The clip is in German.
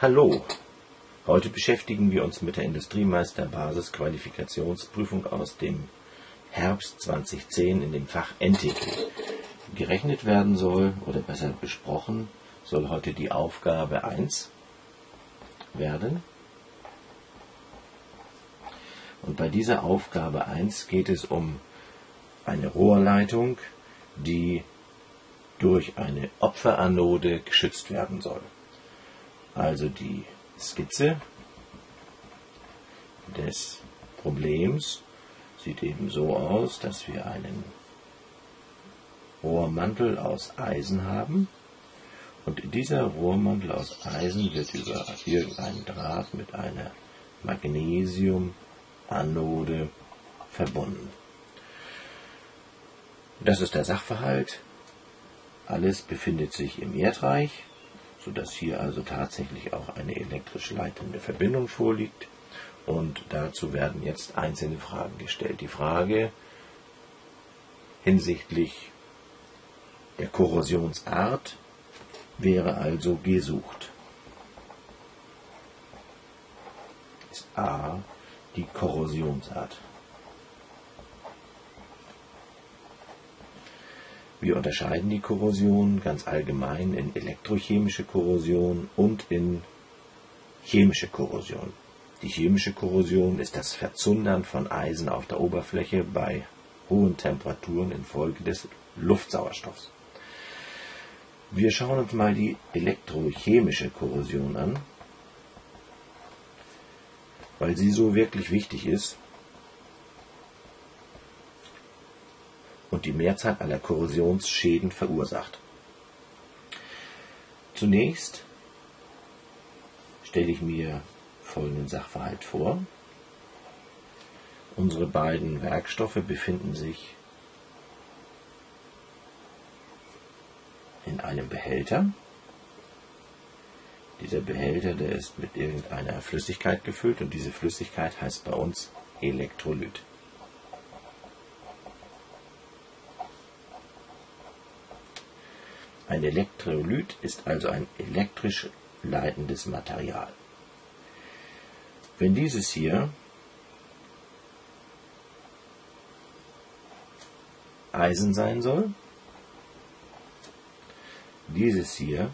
Hallo, heute beschäftigen wir uns mit der Industriemeister Basisqualifikationsprüfung aus dem Herbst 2010 in dem Fach NTP. Gerechnet werden soll, oder besser besprochen, soll heute die Aufgabe 1 werden. Und bei dieser Aufgabe 1 geht es um eine Rohrleitung, die durch eine Opferanode geschützt werden soll. Also die Skizze des Problems sieht eben so aus, dass wir einen Rohrmantel aus Eisen haben und dieser Rohrmantel aus Eisen wird über irgendeinen Draht mit einer Magnesiumanode verbunden. Das ist der Sachverhalt. Alles befindet sich im Erdreich sodass hier also tatsächlich auch eine elektrisch leitende Verbindung vorliegt. Und dazu werden jetzt einzelne Fragen gestellt. Die Frage hinsichtlich der Korrosionsart wäre also gesucht. Ist A die Korrosionsart. Wir unterscheiden die Korrosion ganz allgemein in elektrochemische Korrosion und in chemische Korrosion. Die chemische Korrosion ist das Verzundern von Eisen auf der Oberfläche bei hohen Temperaturen infolge des Luftsauerstoffs. Wir schauen uns mal die elektrochemische Korrosion an, weil sie so wirklich wichtig ist und die Mehrzahl aller Korrosionsschäden verursacht. Zunächst stelle ich mir folgenden Sachverhalt vor. Unsere beiden Werkstoffe befinden sich in einem Behälter. Dieser Behälter, der ist mit irgendeiner Flüssigkeit gefüllt und diese Flüssigkeit heißt bei uns Elektrolyt. Ein Elektrolyt ist also ein elektrisch leitendes Material. Wenn dieses hier Eisen sein soll, dieses hier